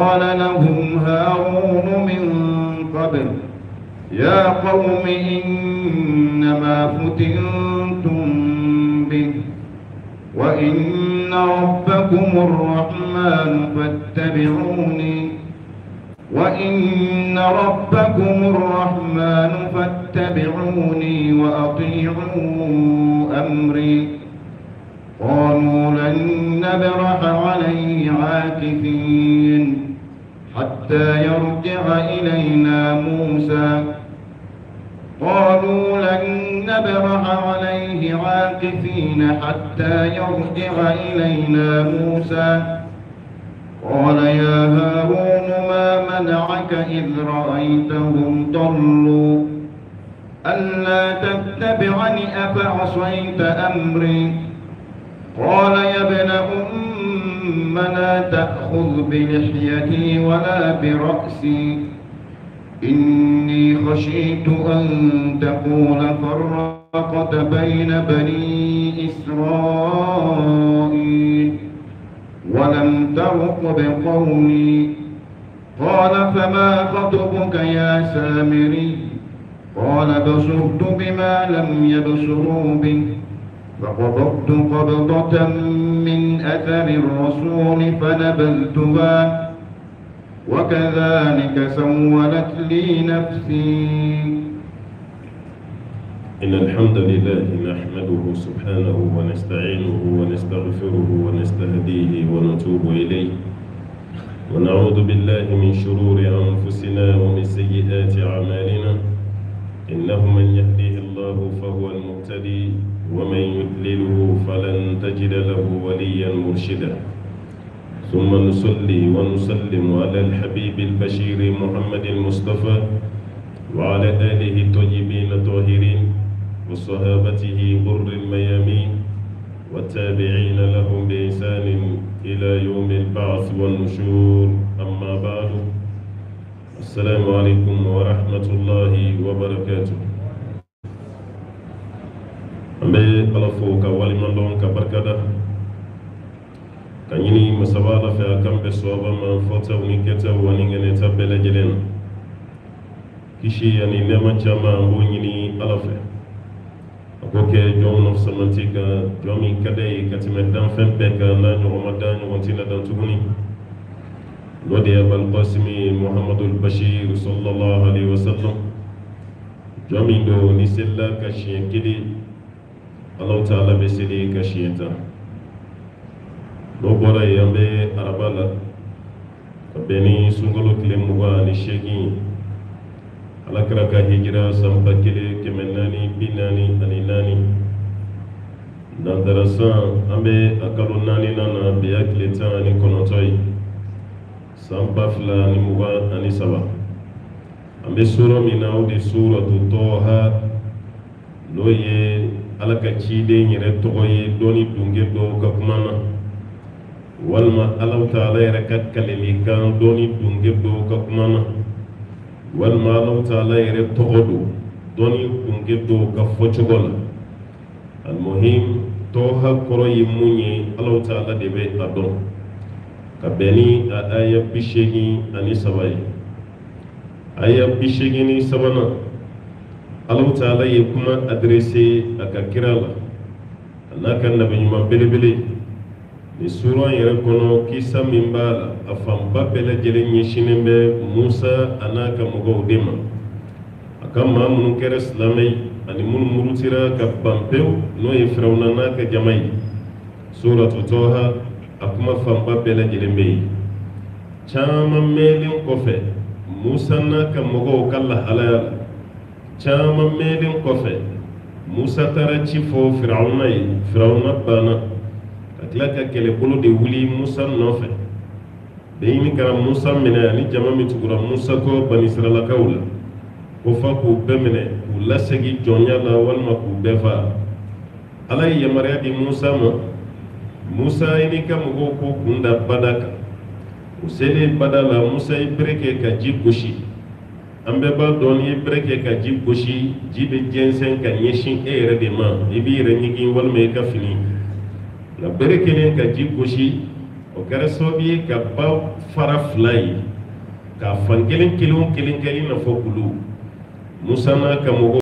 قال لهم هارون من قبل يا قوم إنما فتنتم به وإن ربكم الرحمن فاتبعوني وإن ربكم الرحمن فاتبعوني وأطيعوا أمري. قالوا لن نبرح عليه عاكفين حتى يرجع إلينا موسى. قالوا لن نبرح عليه عاكفين حتى يرجع إلينا موسى. قال يا هارون ما منعك إذ رأيتهم ضلوا؟ ألا تتبعني أفعصيت أمري؟ قال يا ابن أم لا تأخذ بلحيتي ولا برأسي. إني خشيت أن تقول فرقت بين بني إسرائيل. ولم ترق بقولي قال فما خطبك يا سامري؟ قال بصرت بما لم يبصروا به. فقبضت قبضة من أثر الرسول فنبذتها وكذلك سولت لي نفسي. إن الحمد لله نحمده سبحانه ونستعينه ونستغفره ونستهديه ونتوب إليه. ونعوذ بالله من شرور أنفسنا ومن سيئات أعمالنا. إنه من يهديه الله فهو المهتدي. ومن يضلله فلن تجد له وليا مرشدا. ثم نصلي ونسلم على الحبيب البشير محمد المصطفى وعلى آله الطيبين الطاهرين وصحابته غر الميامين والتابعين لهم بإحسان إلى يوم البعث والنشور. أما بعد السلام عليكم ورحمة الله وبركاته an bɛ kisi ani nɛɛma caman an b'o ɲini ala fɛ a ko kɛ jɔn na samanti ka jɔn min ka d'a ye ka tɛmɛ danfɛn bɛɛ kan n'a ɲɔgɔn ma da ɲɔgɔn tɛ na dan tuguni n'o de ye abalikɔsimi muhamadu bashir sallallahu alaihi wa sallam jɔn min don ni selila ka siɲɛ kelen alahu taala bɛ seli ka siɲɛ tan n'o bɔra yen an bɛ araba la ka bɛn ni sunkalo tile mugan ani seegin ala kɛra ka hijira san ba kelen kɛmɛ naani bi naani ani naani nantara san an bɛ a kalo naani na tile tan ani kɔnɔntɔn ye san ba fila ani mugan ani saba. An bɛ sura min na o de suratu tɔha n'o ye ala ka ciden yɛrɛ tɔgɔ ye dɔɔni dunke dɔw ka kuma na. Walima alahu taala yɛrɛ ka kalilikan dɔɔni dunke dɔw ka kuma na. Walima alahu taala yɛrɛ tɔgɔ do dɔɔni dunke dɔw ka fɔcogo la. Almuhim tɔha kɔrɔ ye mun ye alahu taala de bɛ a dɔn. Ka bɛn ni a aya bi seegin ani saba ye. Aya bi seegin ni sabanan alahu taala ye kuma adrese a ka kira la. A n'a ka nabiɲuman belebele ni sura yɛrɛ kɔnɔ kisa min b'a la a fanba bɛɛ lajɛlen ɲɛsinen bɛ musa a n'a ka mɔgɔw de ma. A ka maa minnu kɛra silamɛ ye ani minnu murutira ka ban pewu n'o ye firawuna n'a ka jama ye. Suratu tɔha a kuma fanba bɛɛ lajɛlen bɛ yen. Caman mɛnlen kɔfɛ musa n'a ka mɔgɔw ka lahalaya la caman mɛnnen kɔfɛ musa taara ci fɔ firawuna ye. Firawuna banna ka tila ka kɛlɛbolo de wuli musa nɔfɛ. Bɛɲini kɛra musa minɛ ani jama min tugura musa kɔ banisiralakaw la. Ko fa k'u bɛɛ minɛ k'u lasegi jɔnya la walima k'u bɛɛ fa ala ye yamaruya di musa ma. Musa i n'i ka mɔgɔw ko kun da bada kan. U selen bada la musa ye bere kɛ ka ji gosi an bɛɛ b'a dɔn n'i ye bere kɛ ka ji gosi ji bɛ jɛnsɛn ka ɲɛsin e yɛrɛ de ma i b'i yɛrɛ ɲigin walima i ka fini. Nka bere kelen ka ji gosi o kɛra sababu ye ka ba fara fila ye k'a fan kelen kelen kelen kɛ i n'a fɔ kulu musa n'a ka mɔgɔw